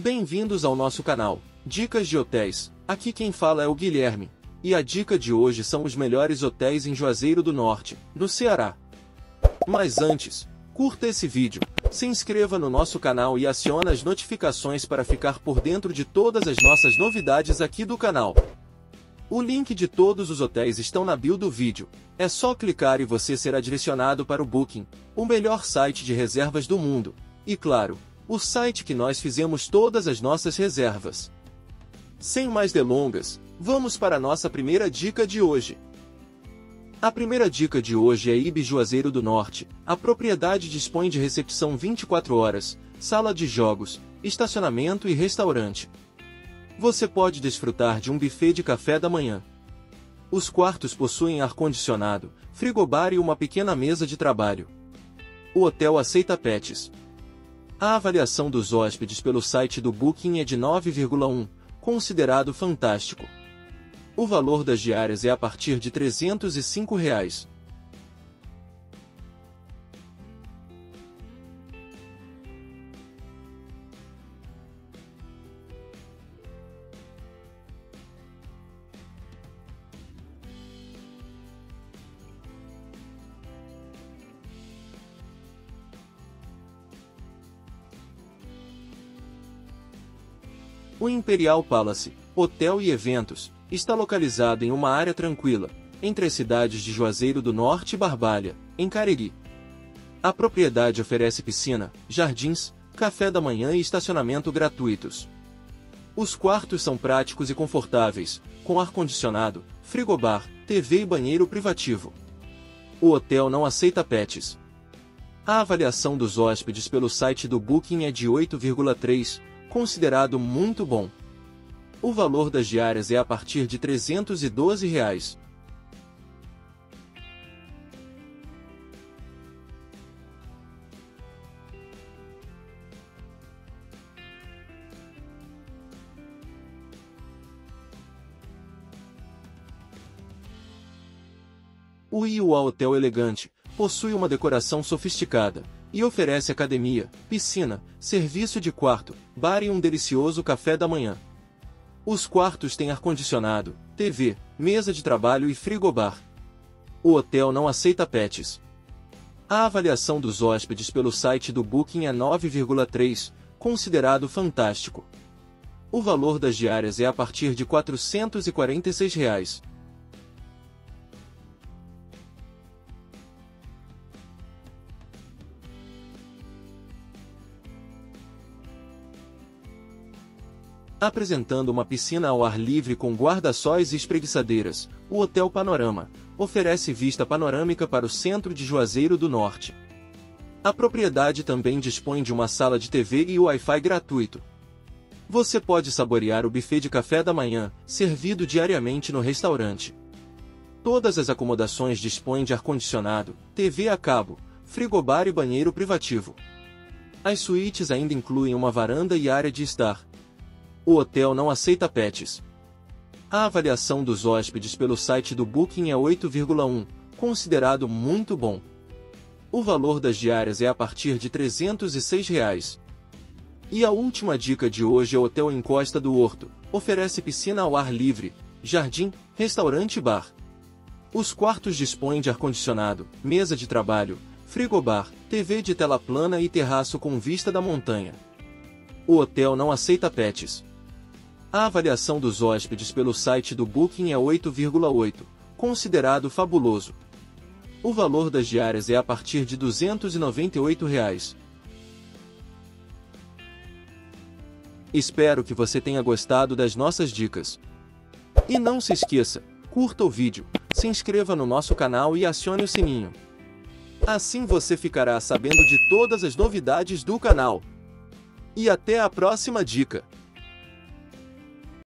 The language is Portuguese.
Bem-vindos ao nosso canal, Dicas de Hotéis. Aqui quem fala é o Guilherme. E a dica de hoje são os melhores hotéis em Juazeiro do Norte, no Ceará. Mas antes, curta esse vídeo, se inscreva no nosso canal e acione as notificações para ficar por dentro de todas as nossas novidades aqui do canal. O link de todos os hotéis estão na bio do vídeo. É só clicar e você será direcionado para o Booking, o melhor site de reservas do mundo. E claro, o site que nós fizemos todas as nossas reservas. Sem mais delongas, vamos para a nossa primeira dica de hoje. A primeira dica de hoje é Ibis Juazeiro do Norte. A propriedade dispõe de recepção 24 horas, sala de jogos, estacionamento e restaurante. Você pode desfrutar de um buffet de café da manhã. Os quartos possuem ar-condicionado, frigobar e uma pequena mesa de trabalho. O hotel aceita pets. A avaliação dos hóspedes pelo site do Booking é de 9,1, considerado fantástico. O valor das diárias é a partir de 305 reais. O Imperial Palace, hotel e eventos, está localizado em uma área tranquila, entre as cidades de Juazeiro do Norte e Barbalha, em Cariri. A propriedade oferece piscina, jardins, café da manhã e estacionamento gratuitos. Os quartos são práticos e confortáveis, com ar-condicionado, frigobar, TV e banheiro privativo. O hotel não aceita pets. A avaliação dos hóspedes pelo site do Booking é de 8,3, considerado muito bom. O valor das diárias é a partir de 312 reais. O Iua Hotel Elegante possui uma decoração sofisticada, e oferece academia, piscina, serviço de quarto, bar e um delicioso café da manhã. Os quartos têm ar-condicionado, TV, mesa de trabalho e frigobar. O hotel não aceita pets. A avaliação dos hóspedes pelo site do Booking é 9,3, considerado fantástico. O valor das diárias é a partir de 446 reais. Apresentando uma piscina ao ar livre com guarda-sóis e espreguiçadeiras, o Hotel Panorama oferece vista panorâmica para o centro de Juazeiro do Norte. A propriedade também dispõe de uma sala de TV e Wi-Fi gratuito. Você pode saborear o buffet de café da manhã, servido diariamente no restaurante. Todas as acomodações dispõem de ar-condicionado, TV a cabo, frigobar e banheiro privativo. As suítes ainda incluem uma varanda e área de estar, o hotel não aceita pets. A avaliação dos hóspedes pelo site do Booking é 8,1, considerado muito bom. O valor das diárias é a partir de 306 reais. E a última dica de hoje é o Hotel Encosta do Horto. Oferece piscina ao ar livre, jardim, restaurante e bar. Os quartos dispõem de ar-condicionado, mesa de trabalho, frigobar, TV de tela plana e terraço com vista da montanha. O hotel não aceita pets. A avaliação dos hóspedes pelo site do Booking é 8,8, considerado fabuloso. O valor das diárias é a partir de 298 reais. Espero que você tenha gostado das nossas dicas. E não se esqueça, curta o vídeo, se inscreva no nosso canal e acione o sininho. Assim você ficará sabendo de todas as novidades do canal. E até a próxima dica!